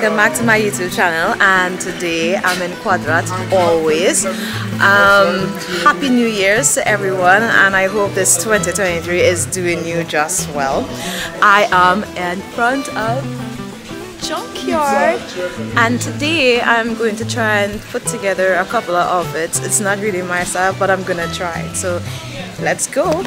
welcome back to my youtube channel and today i'm in Kvadrat always. Um, happy new year's to everyone and i hope this 2023 is doing you just well. I am in front of junkyard and today i'm going to try and put together a couple of outfits. It's not really my style but i'm gonna try it so let's go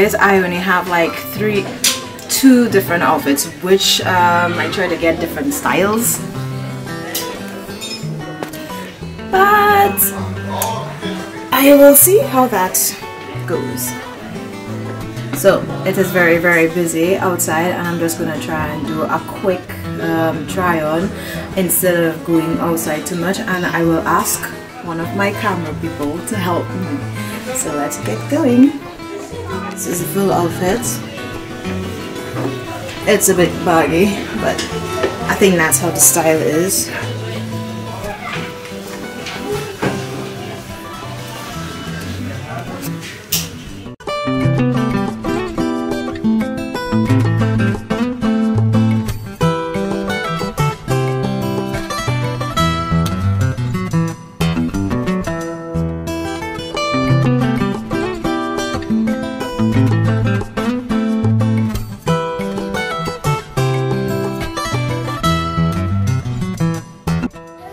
guys I only have like three two different outfits which um, I try to get different styles. But I will see how that goes. So it is very very busy outside and I'm just gonna try and do a quick um, try on instead of going outside too much and I will ask one of my camera people to help me. So let's get going this is a full outfit. It's a bit baggy, but I think that's how the style is.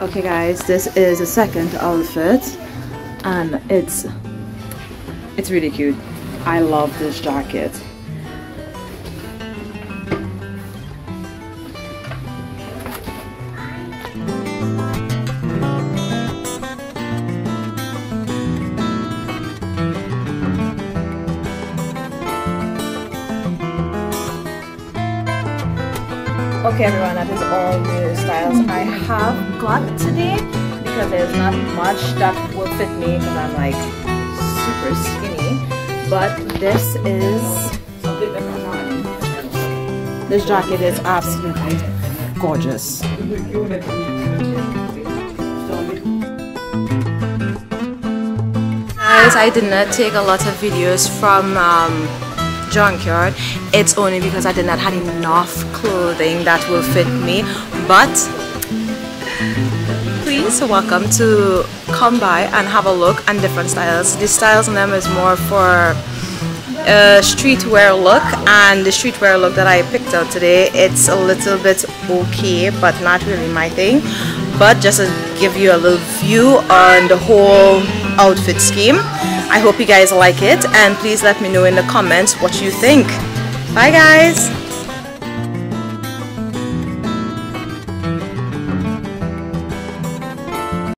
Okay guys this is the second outfit and it's it's really cute. I love this jacket Okay everyone, that is all the styles I have got today because there's not much that will fit me because I'm like super skinny. But this is this jacket is absolutely gorgeous. Guys, I did not take a lot of videos from um, junkyard. It's only because I did not have enough clothing that will fit me. But please welcome to come by and have a look and different styles. The styles in them is more for a streetwear look and the streetwear look that I picked out today it's a little bit okay but not really my thing. But just to give you a little view on the whole outfit scheme I hope you guys like it and please let me know in the comments what you think. Bye guys!